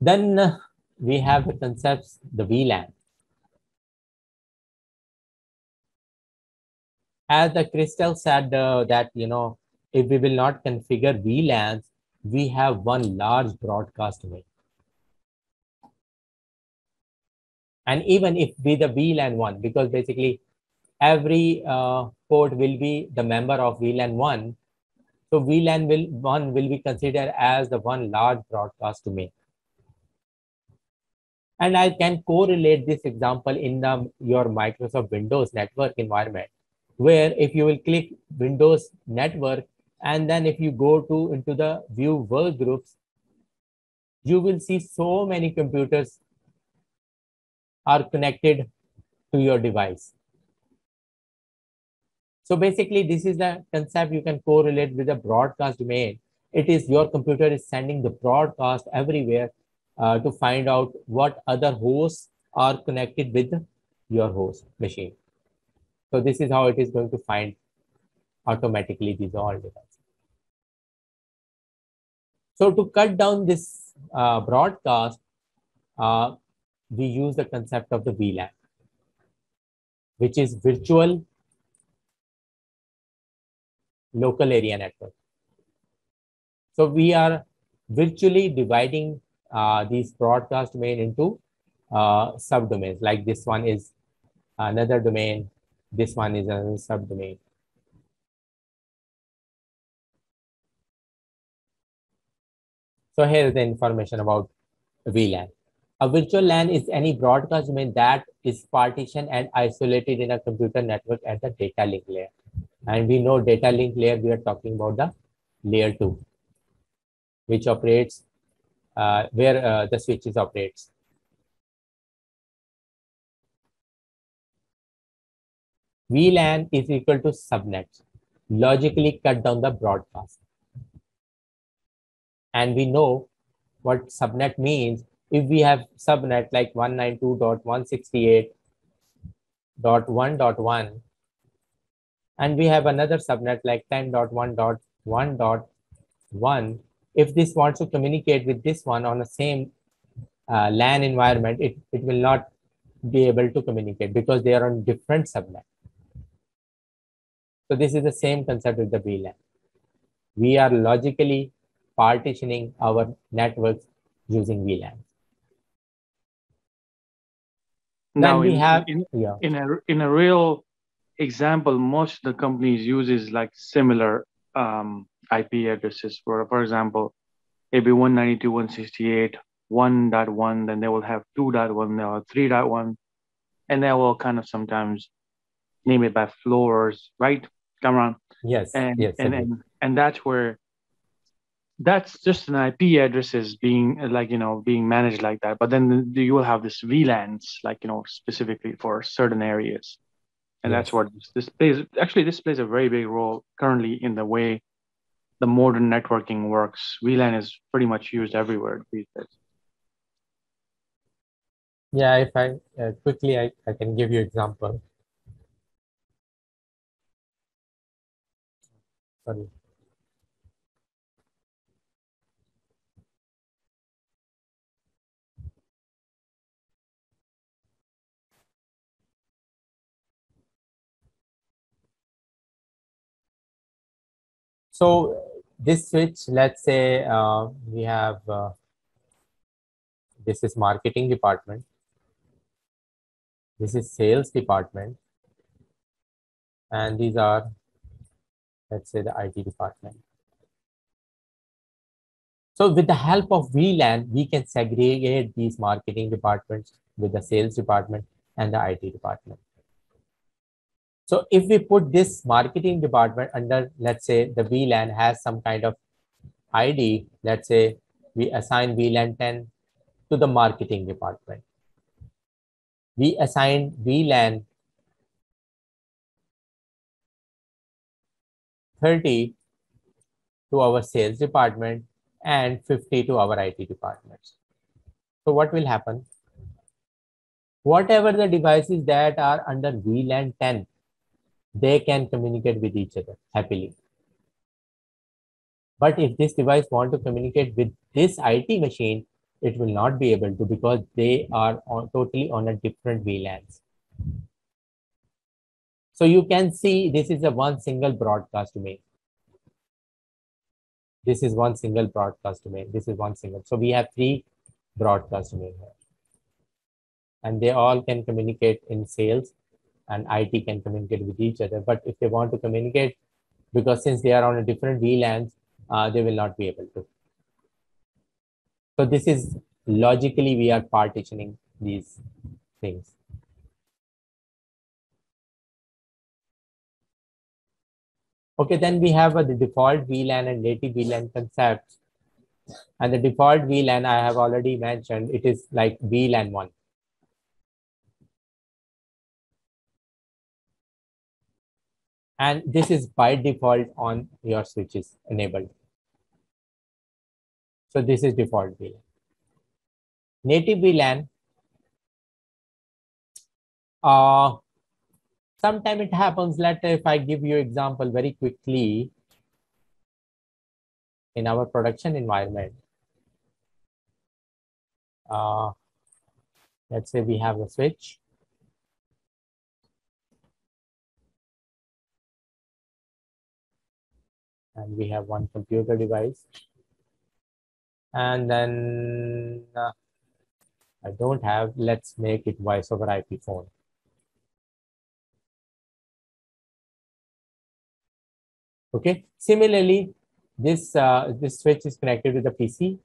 Then uh, we have the concepts, the VLAN. As the Crystal said uh, that, you know, if we will not configure VLANs, we have one large broadcast domain. And even if be the VLAN one, because basically every uh, port will be the member of VLAN one. So VLAN will one will be considered as the one large broadcast domain. And I can correlate this example in the, your Microsoft Windows network environment, where if you will click Windows network, and then if you go to into the view work groups, you will see so many computers are connected to your device. So basically, this is the concept you can correlate with the broadcast domain. It is your computer is sending the broadcast everywhere uh, to find out what other hosts are connected with your host machine. So this is how it is going to find automatically these all devices. So to cut down this uh, broadcast, uh, we use the concept of the VLAN, which is virtual local area network. So we are virtually dividing uh, these broadcast domain into uh, subdomains. Like this one is another domain. This one is a subdomain. So here is the information about VLAN. A virtual LAN is any broadcast domain that is partitioned and isolated in a computer network at the data link layer. And we know data link layer, we are talking about the layer two, which operates where uh, the switches operates. VLAN is equal to subnet. Logically cut down the broadcast. And we know what subnet means. If we have subnet like 192.168.1.1, and we have another subnet like 10.1.1.1, if this wants to communicate with this one on the same uh, LAN environment, it, it will not be able to communicate because they are on different subnet. So this is the same concept with the VLAN. We are logically partitioning our networks using VLAN. Now we in, have in, yeah. in a in a real example, most of the companies uses like similar um, IP addresses. For for example, maybe 192.168, 1.1, then they will have 2.1, they'll have 3.1, and they will kind of sometimes name it by floors, right, Kamran? Yes. And yes, and, and and that's where that's just an IP addresses being like you know being managed like that. But then you will have this VLANs like you know specifically for certain areas, and yes. that's what this, this plays. Actually, this plays a very big role currently in the way the modern networking works. VLAN is pretty much used everywhere these days. Yeah, if I uh, quickly, I, I can give you example. Sorry. So this switch, let's say uh, we have, uh, this is marketing department. This is sales department. And these are, let's say the IT department. So with the help of VLAN, we can segregate these marketing departments with the sales department and the IT department. So if we put this marketing department under, let's say the VLAN has some kind of ID, let's say we assign VLAN 10 to the marketing department. We assign VLAN 30 to our sales department and 50 to our IT departments. So what will happen? Whatever the devices that are under VLAN 10 they can communicate with each other happily. But if this device want to communicate with this IT machine, it will not be able to because they are on, totally on a different VLANs. So you can see this is a one single broadcast domain. This is one single broadcast domain. This is one single. So we have three broadcast domain here. And they all can communicate in sales and IT can communicate with each other. But if they want to communicate, because since they are on a different VLANs, uh, they will not be able to. So this is logically we are partitioning these things. Okay, then we have uh, the default VLAN and native VLAN concepts. And the default VLAN I have already mentioned, it is like VLAN 1. And this is by default on your switches enabled. So this is default VLAN. Native VLAN, uh, Sometimes it happens, let if I give you example very quickly in our production environment. Uh, let's say we have a switch. And we have one computer device. And then uh, I don't have, let's make it voice over IP phone. Okay. Similarly, this uh, this switch is connected to the PC,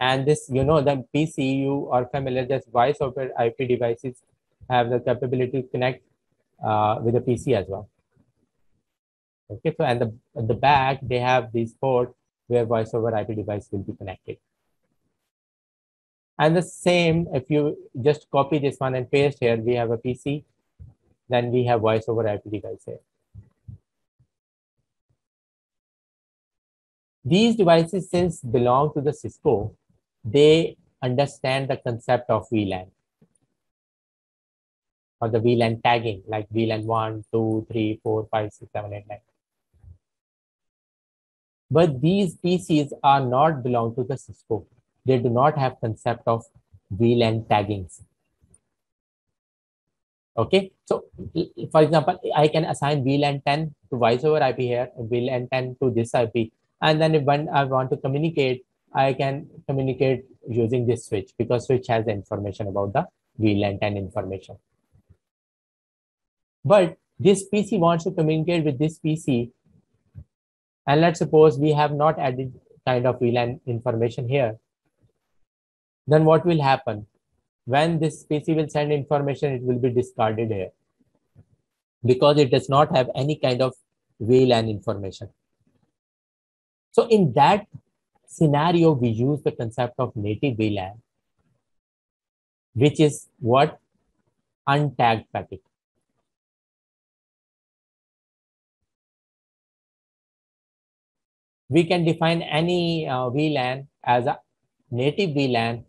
and this you know the PC you are familiar. This voice over IP devices have the capability to connect uh, with the PC as well. Okay. So and the at the back they have this port where voice over IP device will be connected. And the same, if you just copy this one and paste here, we have a PC, then we have voice over IP device here. These devices, since belong to the Cisco, they understand the concept of VLAN or the VLAN tagging, like VLAN 1, 2, 3, 4, 5, 6, 7, 8, 9. But these PCs are not belong to the Cisco. They do not have concept of VLAN taggings. Okay, so for example, I can assign VLAN 10 to voice over IP here, VLAN 10 to this IP, and then when I want to communicate, I can communicate using this switch because switch has information about the VLAN 10 information. But this PC wants to communicate with this PC. And let's suppose we have not added kind of VLAN information here. Then what will happen? When this PC will send information, it will be discarded here because it does not have any kind of VLAN information. So in that scenario, we use the concept of native VLAN, which is what? Untagged packet. We can define any uh, VLAN as a native VLAN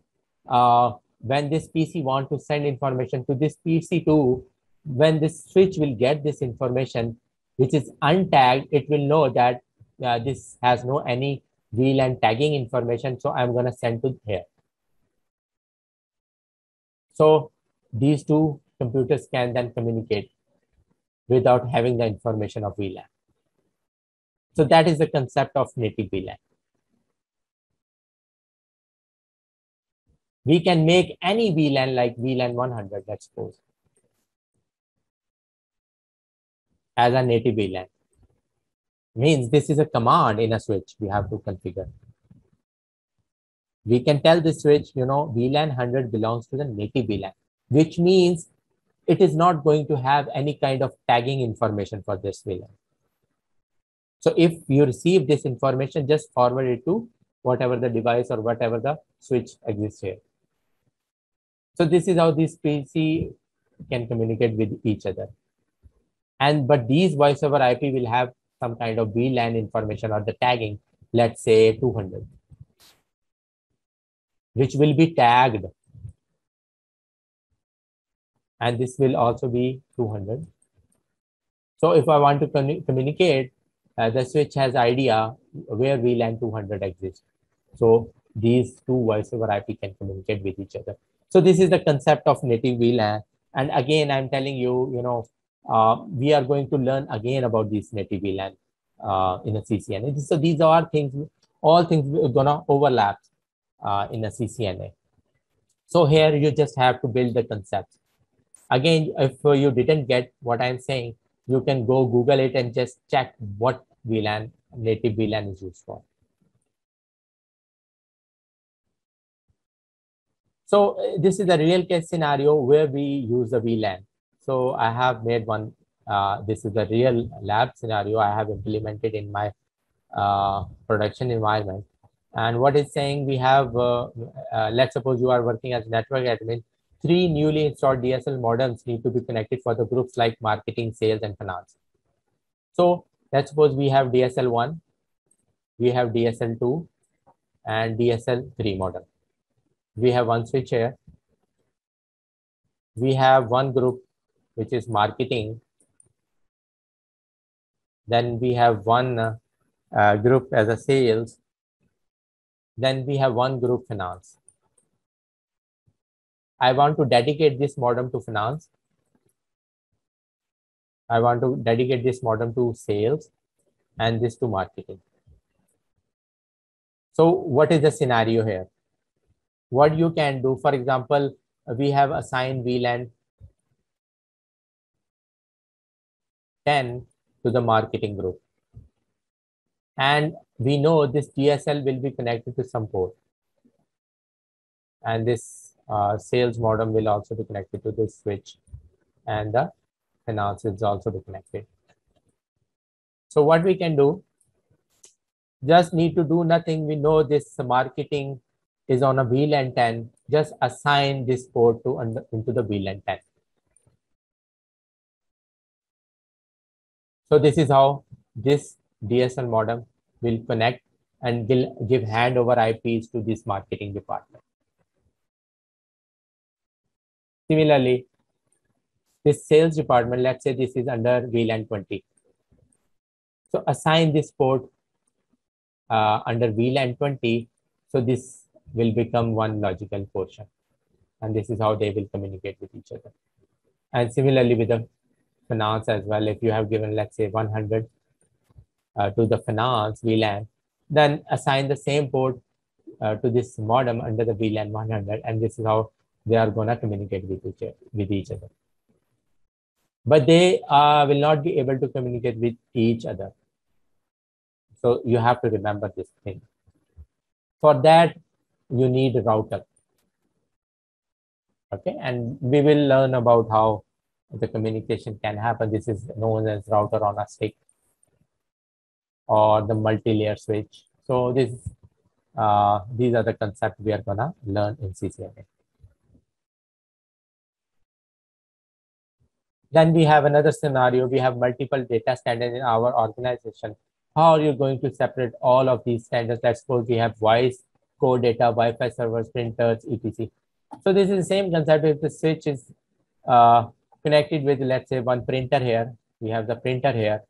uh, when this PC want to send information to this PC2, when this switch will get this information, which is untagged, it will know that uh, this has no any VLAN tagging information. So I'm going to send to here. So these two computers can then communicate without having the information of VLAN. So that is the concept of native VLAN. We can make any VLAN like VLAN 100, let's suppose, as a native VLAN means this is a command in a switch we have to configure. We can tell the switch, you know, VLAN 100 belongs to the native VLAN, which means it is not going to have any kind of tagging information for this VLAN. So if you receive this information, just forward it to whatever the device or whatever the switch exists here. So this is how this PC can communicate with each other. And but these voice over IP will have some kind of VLAN information or the tagging, let's say 200, which will be tagged. And this will also be 200. So if I want to communicate, the switch has idea where VLAN 200 exists. So these two voice over IP can communicate with each other. So this is the concept of native VLAN. And again, I'm telling you, you know, uh, we are going to learn again about this native VLAN uh, in a CCNA. So these are things, all things gonna overlap uh, in a CCNA. So here you just have to build the concept. Again, if you didn't get what I'm saying, you can go Google it and just check what VLAN, native VLAN is used for. So uh, this is a real case scenario where we use the VLAN. So I have made one, uh, this is a real lab scenario I have implemented in my uh, production environment. And what it's saying, we have, uh, uh, let's suppose you are working as network admin, three newly installed DSL modems need to be connected for the groups like marketing, sales, and finance. So let's suppose we have DSL1, we have DSL2, and DSL3 modem we have one switch here. We have one group, which is marketing. Then we have one uh, uh, group as a sales. Then we have one group finance. I want to dedicate this modem to finance. I want to dedicate this modem to sales and this to marketing. So what is the scenario here? what you can do. For example, we have assigned VLAN 10 to the marketing group. And we know this DSL will be connected to some port. And this uh, sales modem will also be connected to this switch. And the finance is also connected. So what we can do, just need to do nothing. We know this marketing is on a VLAN 10, just assign this port to into the VLAN 10. So this is how this DSL modem will connect and will give handover IPs to this marketing department. Similarly, this sales department, let's say this is under VLAN 20. So assign this port uh, under VLAN 20. So this will become one logical portion. And this is how they will communicate with each other. And similarly with the finance as well, if you have given, let's say 100 uh, to the finance VLAN, then assign the same port uh, to this modem under the VLAN 100. And this is how they are going to communicate with each, with each other. But they uh, will not be able to communicate with each other. So you have to remember this thing. For that, you need a router. Okay, and we will learn about how the communication can happen. This is known as router on a stick or the multi-layer switch. So this, uh, these are the concepts we are gonna learn in CCNA. Then we have another scenario. We have multiple data standards in our organization. How are you going to separate all of these standards? Let's suppose we have voice, core data, Wi-Fi servers, printers, etc. So this is the same concept. If the switch is uh, connected with, let's say, one printer here, we have the printer here.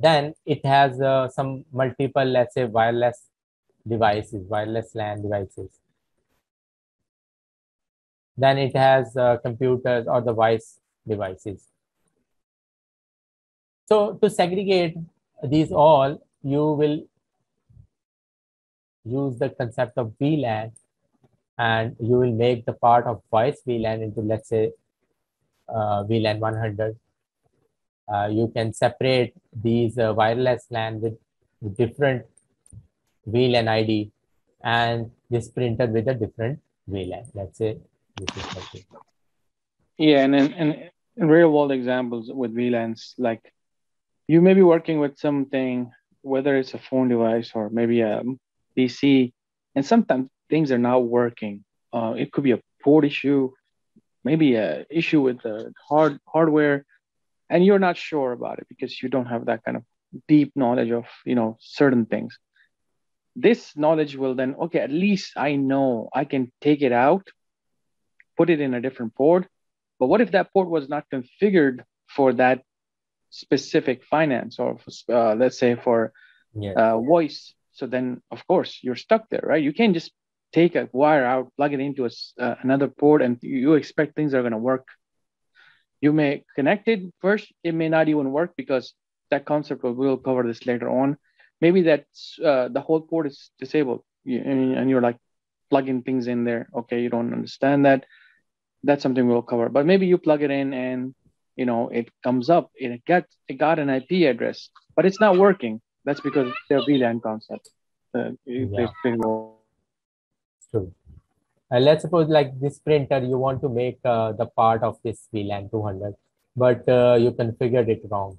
Then it has uh, some multiple, let's say, wireless devices, wireless LAN devices. Then it has uh, computers or the voice devices. So to segregate these all, you will use the concept of VLAN and you will make the part of voice VLAN into, let's say, uh, VLAN 100. Uh, you can separate these uh, wireless LAN with different VLAN ID and this printer with a different VLAN. Let's say Yeah, and in, in, in real world examples with VLANs, like you may be working with something, whether it's a phone device or maybe a PC, and sometimes things are not working. Uh, it could be a port issue, maybe a issue with the hard hardware, and you're not sure about it because you don't have that kind of deep knowledge of you know certain things. This knowledge will then okay, at least I know I can take it out, put it in a different port. But what if that port was not configured for that specific finance or uh, let's say for yeah. uh, voice So then, of course, you're stuck there, right? You can't just take a wire out, plug it into a, uh, another port, and you expect things are going to work. You may connect it first. It may not even work because that concept we'll cover this later on. Maybe that's uh, the whole port is disabled, and you're like plugging things in there. Okay, you don't understand that. That's something we'll cover. But maybe you plug it in and you know it comes up. It got it got an IP address, but it's not working. That's because their VLAN concept. Uh, yeah. True. Uh, let's suppose like this printer, you want to make uh, the part of this VLAN 200, but uh, you configured it wrong.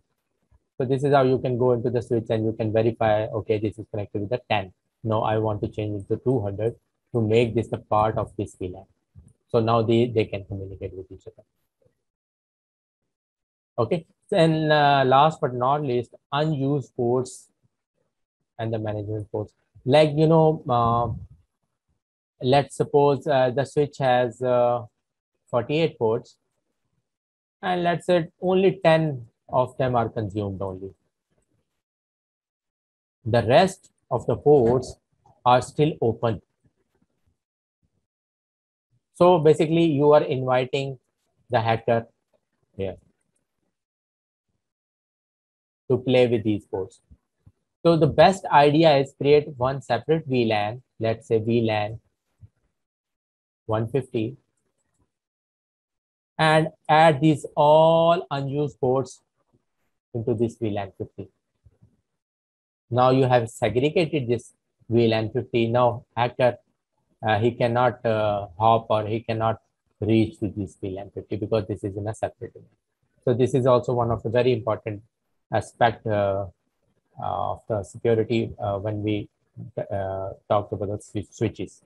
So this is how you can go into the switch and you can verify, okay, this is connected with the 10. No, I want to change it to 200 to make this the part of this VLAN. So now they, they can communicate with each other. Okay, and uh, last but not least, unused ports and the management ports. Like, you know, uh, let's suppose uh, the switch has uh, 48 ports and let's say only 10 of them are consumed only. The rest of the ports are still open. So basically you are inviting the hacker here to play with these ports. So the best idea is create one separate VLAN, let's say VLAN 150 and add these all unused ports into this VLAN 50. Now you have segregated this VLAN 50. Now hacker, he cannot uh, hop or he cannot reach to this VLAN 50 because this is in a separate domain. So this is also one of the very important aspect uh, of the security uh, when we uh, talked about the switches.